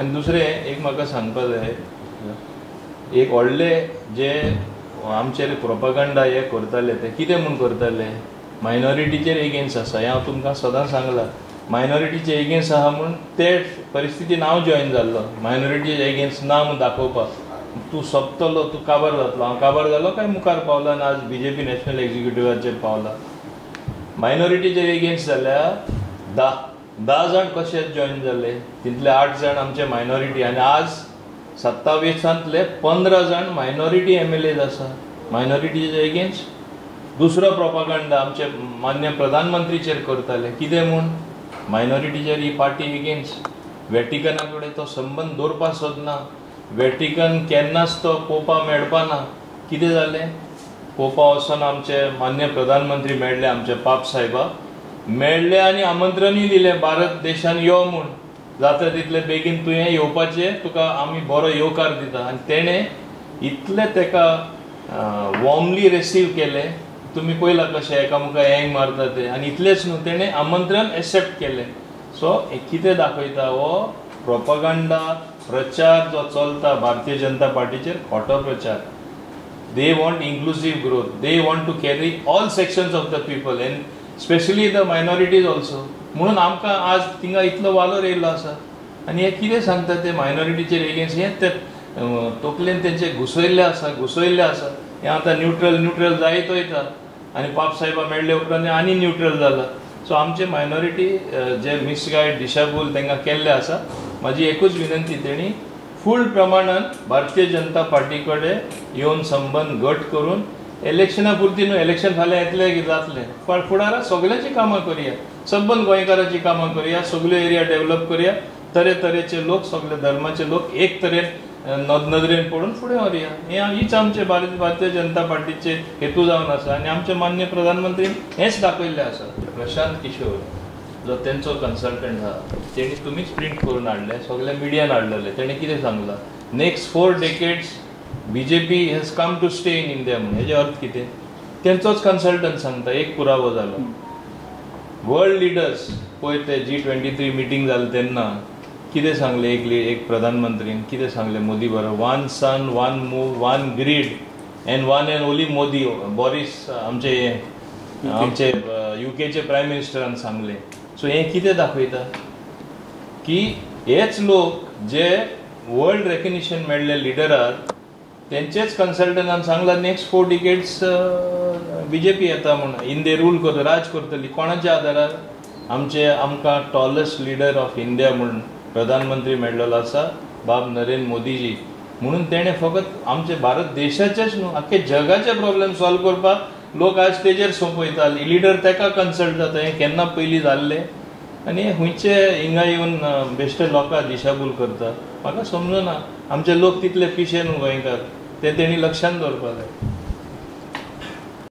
आनी दुसरें एक म्हाका सांगपा जाय एक व्हडले जे आमचेर प्रोपागंडा हे करताले ते कितें म्हूण करताले? मायनॉरिटीचेर एगेन्स्ट आसा. हें हांव तुमकां सदां सांगलां. मायनॉरिटीचे एगेन्स्ट आहा म्हूण ते परिस्थितीन हांव जॉयन जाल्लो. मायनॉरिटीचे एगेन्स्ट ना म्हूण दाखोवपाक तूं सोंपतलो तूं काबार जातलो. हांव काबार जालो काय मुखार पावलो आनी आज बी जे पी नॅशनल एक्झिक्युटिव्हाचेर पावला. मायनॉरिटीचेर एगेन्स्ट जाल्यार धा धा जाण कशे जॉयन जाले तितले आठ जाण आमचे मायनॉरिटी आनी आज सत्तावीसांतले पंदरा जाण मायनॉरिटी एम एल एज आसा मायनॉरिटीचे एगेन्स्ट दुसरो प्रोपागंडा आमचे मान्य प्रधानमंत्रीचेर करताले. कितें म्हूण मायनॉरिटीचेर ही पार्टी एगेन्स्ट वॅटिकना कडेन तो संबंद दवरपाक सोदना. वॅटिकन केन्नाच तो पोवपा मेळपा ना कितें जालें पोवपा वचोन आमचे मान्य प्रधानमंत्री मेळ्ळे आमचे पाप साहेबाक मेळ्ळे आनी आमंत्रणूय दिलें भारत देशान यो म्हूण जाता तितले बेगीन तुवें येवपाचें तुका आमी बरो येवकार दिता. आनी तेणें इतले तेका वॉर्मली रिसीव केलें. तुमी पयला कशें एकामेका हँग मारता ते. आनी इतलेंच न्हू तेणें आमंत्रण एक्सेप्ट केलें. सो कितें दाखयता हो? प्रोपगंडा प्रचार जो चलता भारतीय जनता पार्टीचेर खोटो प्रचार. They want inclusive growth they want to carry all sections of the people and specially the minorities also म्हणून आमकां आज थिंगा इतलो वालोर येयल्लो आसा. आनी हे कितें सांगता ते मायनॉरिटीचेर एगेन्स्ट हें ते तकलेन तेंचे घुसयल्लें आसा घुसयल्लें आसा. हें आतां न्यूट्रल न्यूट्रल जायत वयता. आनी पाप साहेबा मेळ्ळे उपरांत आनी न्यूट्रल जाला. सो आमचे मायनॉरिटी जे मिसगायड दिशाभूल तांकां केल्ले आसा म्हाजी एकूच विनंती तेणी फूल प्रमाणान भारतीय जनता पार्टी कडेन येवन संबंद घट करून इलेक्शना पुरती न्हू इलेक्शन फाल्यां येतलें की जातलें. पण फुडाराक सगळ्यांची कामां करया. सबंद गोंयकारांची कामां करया सगळ्यो एरिया डेव्हलप करया. तरे तरेचे लोक सगळे धर्माचे लोक एक तरेन नदरेन पडून फुडें व्हरया हें हीच आमचे भारत भारतीय जनता पार्टीचे हेतू जावन आसा आनी आमचे मान्य प्रधानमंत्रीन हेंच दाखयल्लें आसा प्रशांत किशोर जो तेंचो कन्सल्टंट आहा तेणी तुमीच प्रिंट करून हाडले सगळे मिडियान हाडलेले तेणी कितें सांगलां next four decades B J P has come to stay in India म्हणून. हेजे अर्थ कितें? तेंचोच कन्सल्टंट सांगता एक पुरावो जालो वर्ल्ड लिडर्स पळय ते जी ट्वेंटी थ्री मिटींग जालें तेन्ना कितें सांगलें एक एक प्रधानमंत्रीन कितें सांगलें मोदी बरो? One sun one move one grid and one and only Modi. Boris आमचे आमचे युकेचे प्रायम मिनिस्टरान सांगलें. सो हें कितें दाखयता की हेच लोक जे वर्ल्ड रेकग्निशन मेळ्ळे लिडराक तेंचेच कन्सल्टंटान सांगलां नेक्स्ट फोर डिकेट्स बी जे पी येता म्हणून. इंदे रूल करता राज करतली कोणाच्या आदारार आमचे आमकां टॉलेस्ट लिडर ऑफ इंडिया म्हणून प्रधानमंत्री मेळिल्लो आसा बाब नरेंद्र मोदीजी. म्हणून तेणें फकत आमचे भारत देशाचेच न्हू आख्खे जगाचे प्रॉब्लेम सॉल्व करपाक लोक आज तेजेर सोंपयता लिडर तेका कन्सल्ट जाता हें केन्ना पयलीं जाल्लें? आनी खंयचे हिंगा येवन बेश्टे लोकां दिशाभूल करता म्हाका समजना आमचे लोक तितले पिशे न्हू गोंयकार. ते तेणी लक्षांत दवरपाक जाय